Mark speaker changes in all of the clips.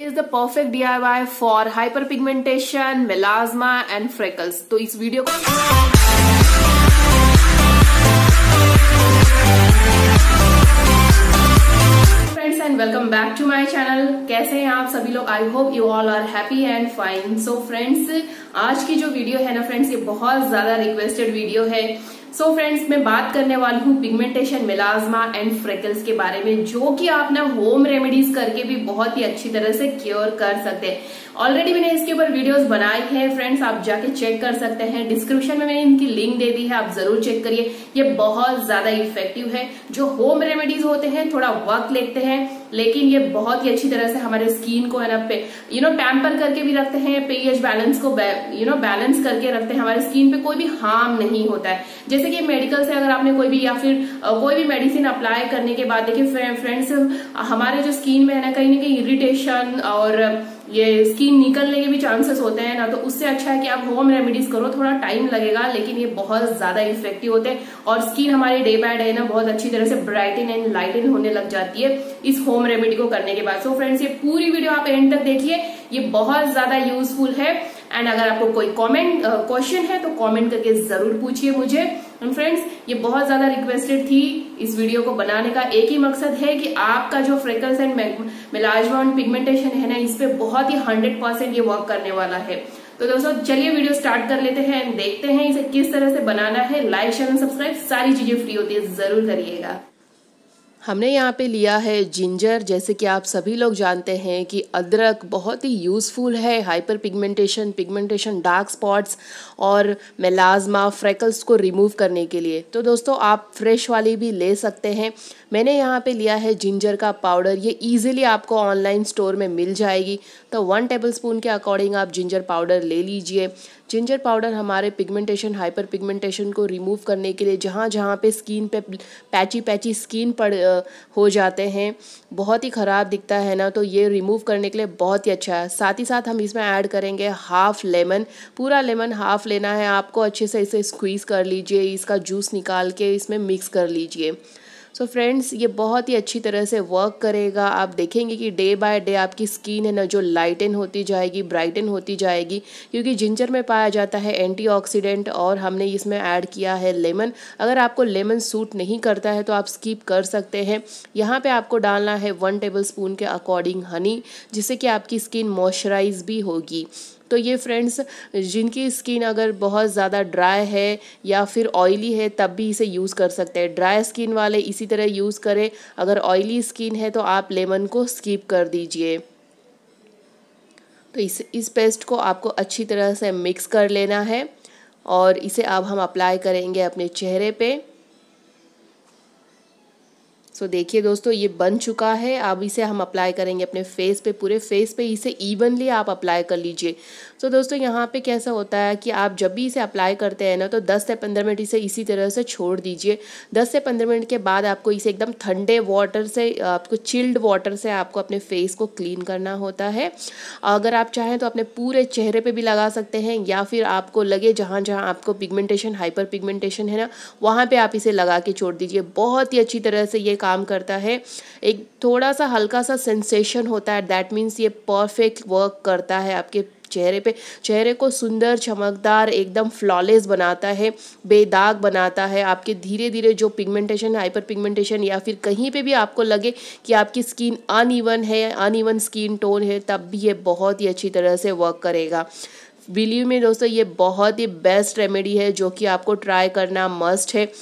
Speaker 1: Is the perfect D I Y for hyper pigmentation melasma and freckles तो इस video को welcome back to my channel कैसे हैं आप सभी लोग? I hope you all are happy and fine so friends आज की जो वीडियो है ना फ्रेंड्स ये बहुत ज़्यादा रिक्वेस्टेड वीडियो है। सो so फ्रेंड्स मैं बात करने वाली हूँ पिगमेंटेशन मिलाजमा एंड फ्रेकल्स के बारे में, जो कि आप ना होम रेमेडीज करके भी बहुत ही अच्छी तरह से क्योर कर सकते हैं। ऑलरेडी मैंने इसके ऊपर वीडियोस बनाई है फ्रेंड्स आप जाके चेक कर सकते हैं। डिस्क्रिप्शन में मैंने इनकी लिंक दे दी है, आप ज़रूर चेक करिए। ये बहुत ज़्यादा इफ़ेक्टिव है। जो होम रेमेडीज होते हैं, थोड़ा वक्त लेते हैं, लेकिन ये बहुत ही अच्छी तरह से हमारे स्किन को है ना, पे यू नो पैम्पर करके भी रखते हैं पीएच बैलेंस को यू नो बैलेंस करके रखते हैं। हमारे स्किन पे कोई भी हार्म नहीं होता है। जैसे कि मेडिकल से अगर आपने कोई भी या फिर कोई भी मेडिसिन अप्लाई करने के बाद, देखिए फ्रेंड्स हमारे जो स्किन में है ना, कहीं ना कहीं इरिटेशन और ये स्किन निकलने के भी चांसेस होते हैं ना तो उससे अच्छा है कि आप होम रेमेडीज करो, थोड़ा टाइम लगेगा, लेकिन ये बहुत ज़्यादा इफ़ेक्टिव होते हैं। और स्किन हमारी डे बाय डे ना बहुत अच्छी तरह से ब्राइटन एंड लाइटन होने लग जाती है इस होम रेमेडी को करने के बाद। सो so फ्रेंड्स ये पूरी वीडियो आप एंड तक देखिए, ये बहुत ज़्यादा यूजफुल है। एंड अगर आपको कोई कॉमेंट क्वेश्चन है तो कॉमेंट करके ज़रूर पूछिए मुझे। एंड फ्रेंड्स ये बहुत ज़्यादा रिक्वेस्टेड थी इस वीडियो को बनाने का। एक ही मकसद है कि आपका जो फ्रेकल्स एंड मिलाजमा पिगमेंटेशन है ना, इस पे बहुत ही हंड्रेड परसेंट ये वर्क करने वाला है। तो दोस्तों, चलिए वीडियो स्टार्ट कर लेते हैं एंड देखते हैं इसे किस तरह से बनाना है। लाइक शेयर एंड सब्सक्राइब सारी चीज़ें फ्री होती है, ज़रूर करिएगा।
Speaker 2: हमने यहाँ पे लिया है जिंजर जैसे कि आप सभी लोग जानते हैं कि अदरक बहुत ही यूज़फुल है hyper pigmentation pigmentation dark spots और मेलाजमा फ्रेकल्स को रिमूव करने के लिए। तो दोस्तों, आप फ्रेश वाली भी ले सकते हैं। मैंने यहाँ पे लिया है जिंजर का पाउडर ये इजीली आपको ऑनलाइन स्टोर में मिल जाएगी। तो वन टेबल स्पून के अकॉर्डिंग आप जिंजर पाउडर ले लीजिए। जिंजर पाउडर हमारे पिगमेंटेशन हाइपर पिगमेंटेशन को रिमूव करने के लिए जहाँ जहाँ पे स्किन पे पैची पैची स्किन पड़ हो जाते हैं। बहुत ही ख़राब दिखता है ना तो ये रिमूव करने के लिए बहुत ही अच्छा है। साथ ही साथ हम इसमें ऐड करेंगे हाफ़ लेमन पूरा लेमन हाफ़ लेना है। आपको अच्छे से इसे स्क्वीज़ कर लीजिए, इसका जूस निकाल के इसमें मिक्स कर लीजिए। सो so फ्रेंड्स ये बहुत ही अच्छी तरह से वर्क करेगा। आप देखेंगे कि डे बाय डे आपकी स्किन है ना, जो लाइटन होती जाएगी ब्राइटन होती जाएगी, क्योंकि जिंजर में पाया जाता है एंटीऑक्सीडेंट और हमने इसमें ऐड किया है लेमन अगर आपको लेमन सूट नहीं करता है तो आप स्कीप कर सकते हैं। यहाँ पे आपको डालना है वन टेबल स्पून के अकॉर्डिंग हनी जिससे कि आपकी स्किन मॉइस्चराइज भी होगी। तो ये फ्रेंड्स जिनकी स्किन अगर बहुत ज़्यादा ड्राई है या फिर ऑयली है, तब भी इसे यूज़ कर सकते हैं। ड्राई स्किन वाले इसी तरह यूज़ करें। अगर ऑयली स्किन है तो आप लेमन को स्कीप कर दीजिए। तो इस इस पेस्ट को आपको अच्छी तरह से मिक्स कर लेना है और इसे अब हम अप्लाई करेंगे अपने चेहरे पे। सो so, देखिए दोस्तों ये बन चुका है। अब इसे हम अप्लाई करेंगे अपने फेस पे पूरे फेस पे। इसे इवनली आप अप्लाई कर लीजिए। सो so, दोस्तों यहाँ पे कैसा होता है कि आप जब भी इसे अप्लाई करते हैं ना तो 10 से 15 मिनट इसे इसी तरह से छोड़ दीजिए। 10 से 15 मिनट के बाद आपको इसे एकदम ठंडे वाटर से आपको चिल्ड वाटर से आपको अपने फेस को क्लीन करना होता है। अगर आप चाहें तो अपने पूरे चेहरे पर भी लगा सकते हैं या फिर आपको लगे जहाँ जहाँ आपको पिगमेंटेशन हाइपर पिगमेंटेशन है ना वहाँ पर आप इसे लगा के छोड़ दीजिए। बहुत ही अच्छी तरह से ये काम करता है। एक थोड़ा सा हल्का सा सेंसेशन होता है। दैट मीन्स ये परफेक्ट वर्क करता है आपके चेहरे पे। चेहरे को सुंदर, चमकदार, एकदम फ्लॉलेस बनाता है। बेदाग बनाता है। आपके धीरे धीरे जो पिगमेंटेशन हाइपर पिगमेंटेशन या फिर कहीं पे भी आपको लगे कि आपकी स्किन अनइवन है अनइवन स्किन टोन है, तब भी ये बहुत ही अच्छी तरह से वर्क करेगा। बिलीव में दोस्तों, ये बहुत ही बेस्ट रेमेडी है जो कि आपको ट्राई करना मस्ट है।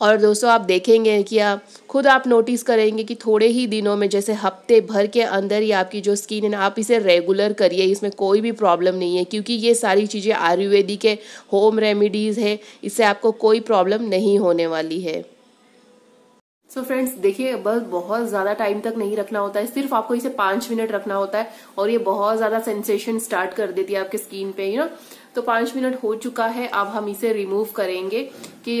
Speaker 2: और दोस्तों, आप देखेंगे कि आप खुद आप नोटिस करेंगे कि थोड़े ही दिनों में जैसे हफ़्ते भर के अंदर ही आपकी जो स्किन है ना आप इसे रेगुलर करिए। इसमें कोई भी प्रॉब्लम नहीं है, क्योंकि ये सारी चीज़ें आयुर्वेदिक है होम रेमिडीज़ है, इससे आपको कोई प्रॉब्लम नहीं होने वाली है।
Speaker 1: सो so फ्रेंड्स देखिए, बस बहुत ज़्यादा टाइम तक नहीं रखना होता है। सिर्फ़ आपको इसे पाँच मिनट रखना होता है और ये बहुत ज़्यादा सेंसेशन स्टार्ट कर देती है आपके स्किन पे यू नो तो पाँच मिनट हो चुका है, अब हम इसे रिमूव करेंगे कि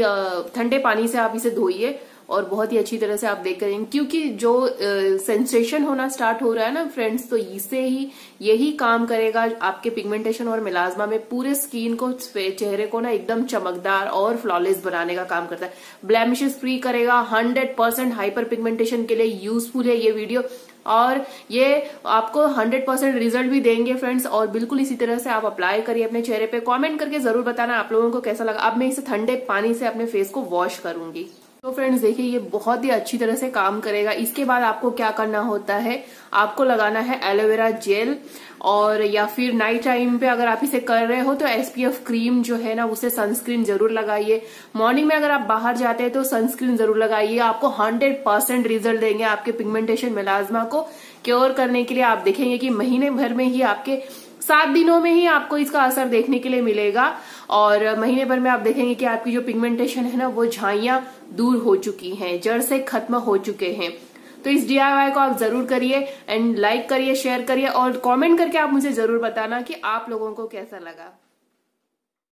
Speaker 1: ठंडे पानी से आप इसे धोइए। और बहुत ही अच्छी तरह से आप देख करेंगे क्योंकि जो सेंसेशन होना स्टार्ट हो रहा है ना फ्रेंड्स तो इसे ही, यही काम करेगा आपके पिगमेंटेशन और मिलाजमा में। पूरे स्किन को चेहरे को ना एकदम चमकदार और फ्लॉलेस बनाने का काम करता है। ब्लैमिशेस फ्री करेगा हंड्रेड परसेंट हाइपर पिगमेंटेशन के लिए यूजफुल है ये वीडियो और ये आपको 100 परसेंट रिज़ल्ट भी देंगे फ्रेंड्स और बिल्कुल इसी तरह से आप अप्लाई करिए अपने चेहरे पे। कमेंट करके ज़रूर बताना आप लोगों को कैसा लगा। अब मैं इसे ठंडे पानी से अपने फेस को वॉश करूँगी। तो फ्रेंड्स देखिए, ये बहुत ही अच्छी तरह से काम करेगा। इसके बाद आपको क्या करना होता है? आपको लगाना है एलोवेरा जेल और या फिर नाइट टाइम पे अगर आप इसे कर रहे हो तो एसपीएफ क्रीम जो है ना, उसे सनस्क्रीन ज़रूर लगाइए। मॉर्निंग में अगर आप बाहर जाते हैं तो सनस्क्रीन ज़रूर लगाइए। आपको हंड्रेड परसेंट रिज़ल्ट देंगे आपके पिगमेंटेशन मेलाजमा को। क्योर करने के लिए आप देखेंगे कि महीने भर में ही आपके सात दिनों में ही आपको इसका असर देखने के लिए मिलेगा। और महीने भर में आप देखेंगे कि आपकी जो पिगमेंटेशन है ना, वो झाइयाँ दूर हो चुकी हैं, जड़ से खत्म हो चुके हैं। तो इस डीआईवाई को आप ज़रूर करिए एंड लाइक करिए शेयर करिए और कमेंट करके आप मुझे ज़रूर बताना कि आप लोगों को कैसा लगा।